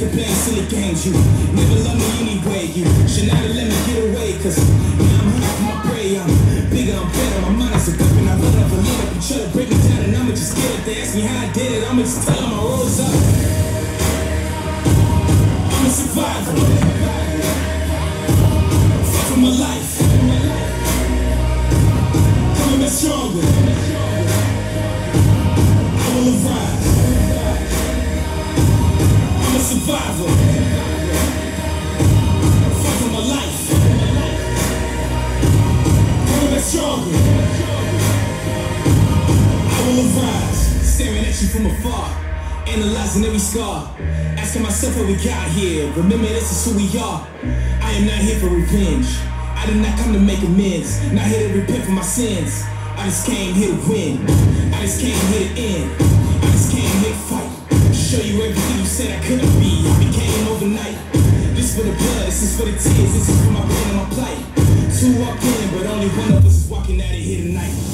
Of playing silly games, you never loved me anyway. You should not let me get away, cause now I'm hungry for my prey. I'm bigger, I'm better, my mind is a cup weapon. I run up and lead up and try to break me down, and I'ma just get it. They ask me how I did it, I'ma just tell them I rose up. I'm a survivor. Analyzing every scar. Asking myself how we got here. Remember, this is who we are. I am not here for revenge. I did not come to make amends. Not here to repent for my sins. I just came here to win. I just came here to end. I just came here to fight. Show you everything you said I couldn't be. I became overnight. This for the blood, this is for the tears, this is for my pain and my plight. Two walked in, but only one of us is walking out of here tonight.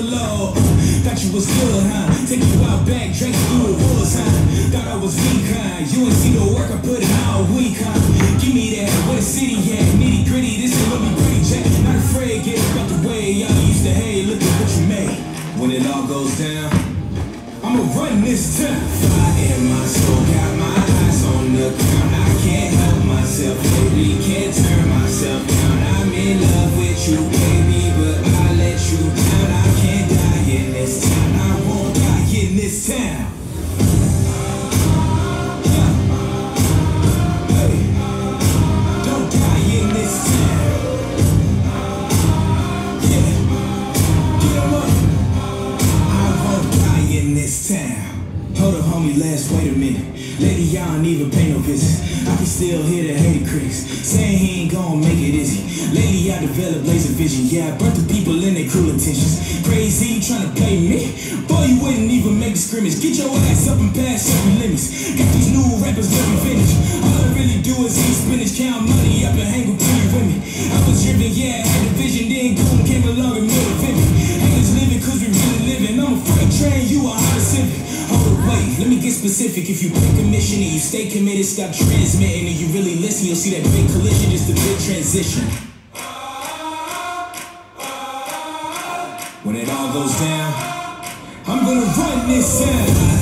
A low. Thought you was good, huh? Take you out back, drink through the woods, huh? Thought I was weak, huh? You ain't see the work I put in all week, huh? Give me that, where the city at? Nitty gritty, this is what me pretty jack. Not afraid, get out the way. Y'all used to hate, look at what you made. When it all goes down, I'ma run this town. Fire in my soul, got my eyes on the ground. I can't help myself, baby, can't turn myself down. I'm in love Got these new rappers living vintage. All I really do is eat spinach, count money up and hang with pretty women. I was driven, yeah, I had a vision, then Goon came along and motivated me. Haters living cause we really living. I'm a freight train, you a Honda Civic. Hold up, wait, let me get specific. If you pick a mission and you stay committed, stop transmitting, and you really listen, you'll see that big collision is the big transition. When it all goes down, I'm gonna run this town.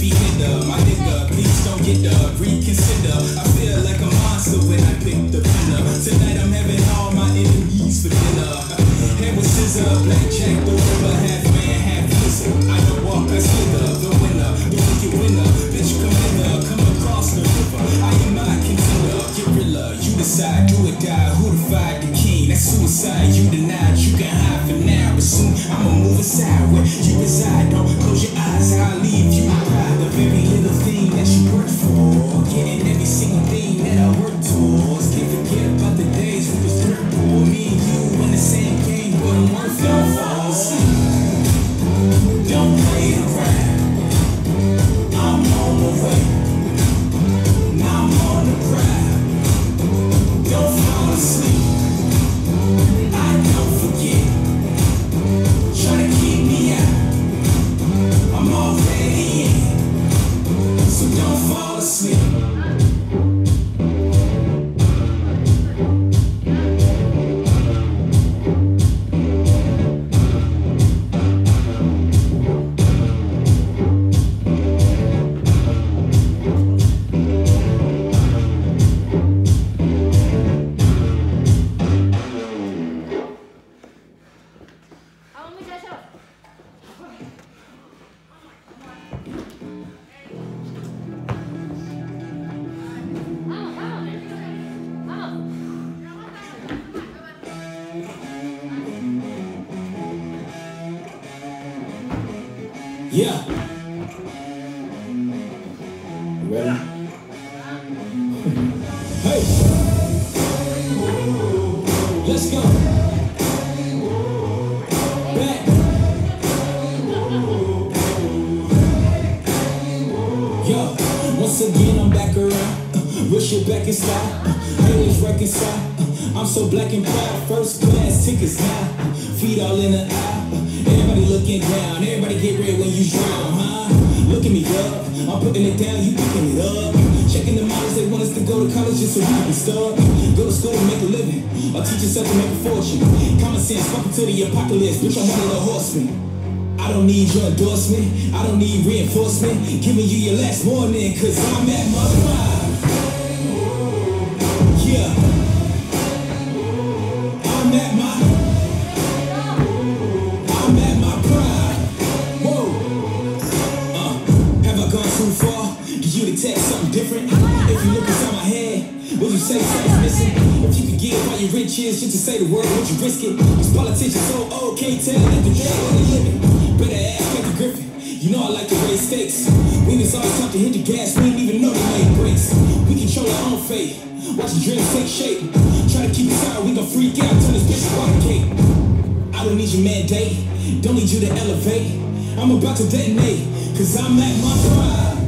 Head hitter. My nigga, please don't get up. Reconsider. I feel like a monster when I pick the up. Tonight I'm having all my enemies for dinner. Hand with scissor, blackjack, the river, half man, half lizard. I don't walk, I slither, the winner, the wicked winner. Bitch, come hither, come across the river. I am my contender, guerrilla. You decide, do or die. Who defied the king? That's suicide. You denied, you can hide for now, but soon I'ma move aside where you reside. Don't close your eyes, I'll leave Yeah. Ready? hey. Let's go. Back. Yo, once again I'm back around. Wish it back in style. Always reconcile. I'm so black and proud. First class tickets now. Feet all in the aisle. Everybody looking down. Everybody up. I'm putting it down, you picking it up. Checking the models, they want us to go to college just so we can start. Go to school and make a living, or teach yourself to make a fortune. Common sense, welcome to the apocalypse, bitch, I'm one of the horsemen. I don't need your endorsement, I don't need reinforcement. Giving you your last warning, cause I'm at my prime. Yeah. Did you detect something different? If you look inside my head, would you say something's missing? If you could give all your riches just to say the word, would you risk it? These politicians so old, can't tell that the day when they living. Better ask Kathy Griffin. You know I like to raise stakes. We was always taught to hit the gas, we didn't even know they made brakes. We control our own fate. Watch the dreams take shape. Try to keep us out, we gon' freak out, turn this bitch to water cake. I don't need your mandate, don't need you to elevate. I'm about to detonate, cause I'm at my prime.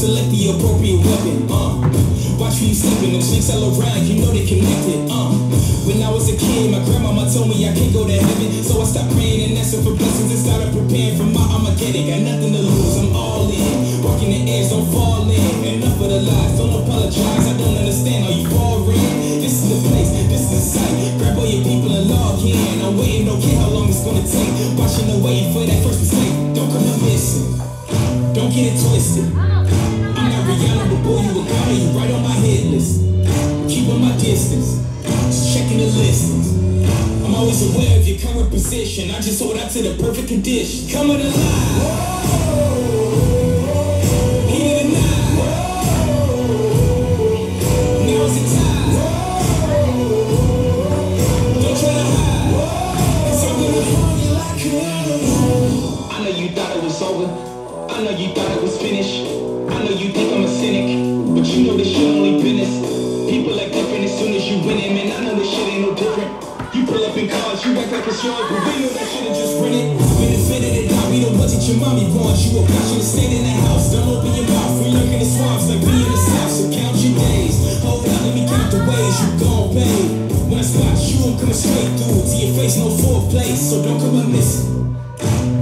Select the appropriate weapon. Uh, watch who you sleeping. Them snakes all around, you know they connected. Uh, when I was a kid, my grandmama told me I can't go to heaven, so I stopped praying and asking for blessings and started preparing for my Armageddon. Got nothing to lose, I'm all in. Walking the edge, don't fall in. Enough of the lies, don't apologize. I don't understand how you fall in. This is the place, this is the site. Grab all your people and log in. I'm waiting, don't care how long it's gonna take. Watching and waiting for that first mistake. Don't come up missing. Don't get it twisted. Not Rihanna, but boy, you a god, you right on my hit list. Keeping my distance, just checking the listings. I'm always aware of your current position. I just hold out to the perfect condition. Coming alive. Heat of the night. Now's the time. Don't try to hide. Cause I'm gonna hold you like a I know you thought it was over. I know you thought it was finished. It's yours, but we know that is just rented. We done fitted it out, we don't budget your mommy wants. You a passion to stay in the house. Don't open your mouth, we lurk in the swamps like we in the south. So count your days. Hold on, let me count the ways you gon' pay. When I spot you, I'm coming straight through. To your face, no foreplay, so don't come up missing.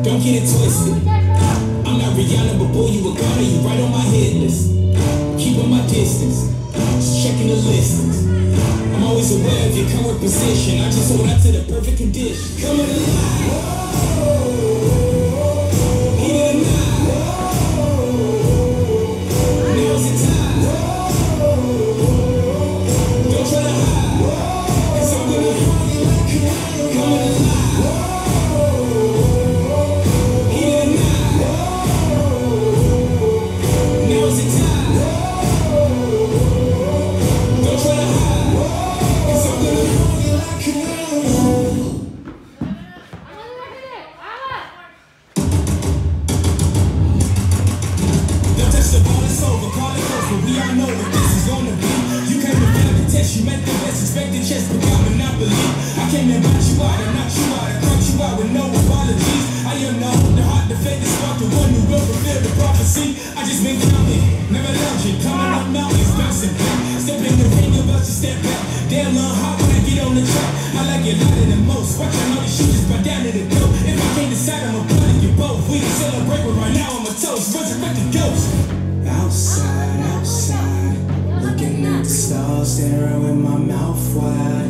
Don't get it twisted. I'm not Rihanna, but boy, you a god, you right on my hit list. Keeping my distance, just checking the listings. I'm always aware of your current position. I just hold out to the perfect condition. Coming alive. Shooters to dope. If I can't decide, I'ma put you both. We can celebrate, but right now I'm a toast. Resurrect the ghost. Outside, outside, looking at the stars, staring with my mouth wide.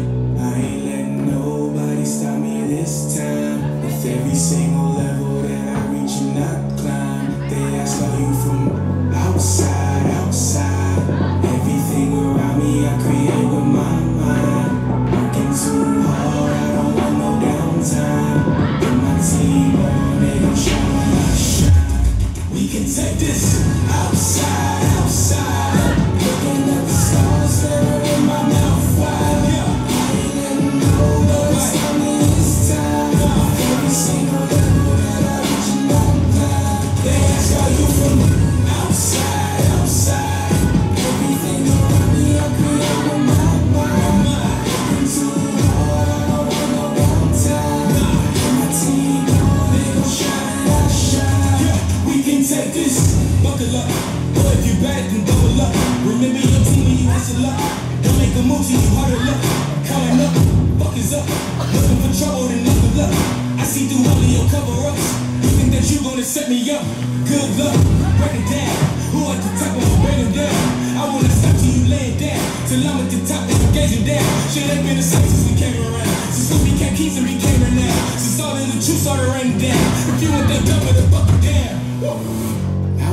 Buckle up. Boy, if you bad, then double up. Remember your team when you hustle up. Don't make a move till you huddle up. Counting up, fuck is up. Looking for trouble, then knuckle up. I see through all of your cover-ups. You think that you gonna set me up? Good luck, break it down. Who at the top, I'ma it down. I wanna stop till you lay it down. Till I'm at the top, then I'm gazing down. Shit ain't been the same since we came around. Since we became keys and became renowned. Since all of the truth started raining down. If you want that double, then buckle down.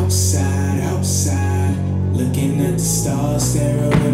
Outside, outside, looking at the stars, staring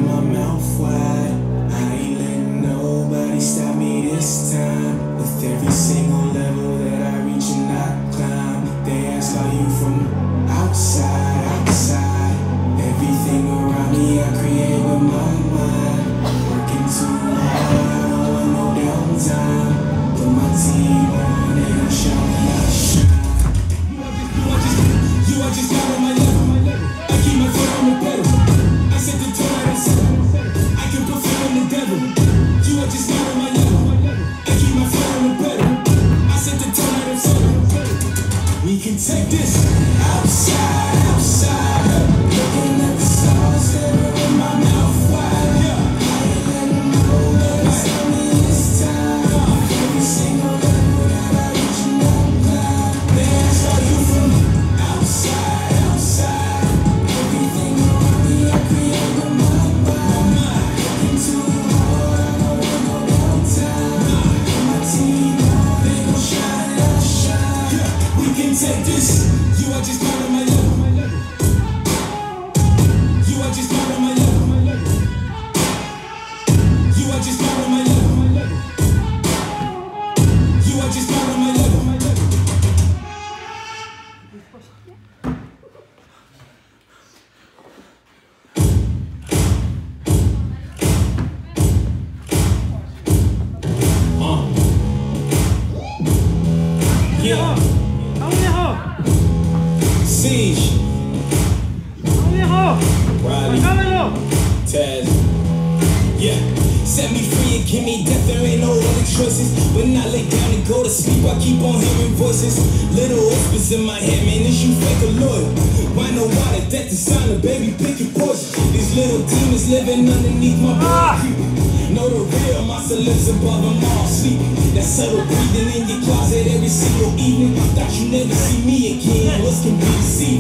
Siege, Riley, Taz. Yeah. Set me free and give me death, there ain't no other choices. But not lay down and go to sleep, I keep on hearing voices. Little whispers in my head, man, is you fake or loyal? Why no water, death is silent, baby, pick your poison. These little demons living underneath my ah. body the real, my lives above them all sleeping. That subtle breathing in your closet every single evening. Thought you never see me again, what's can be deceived.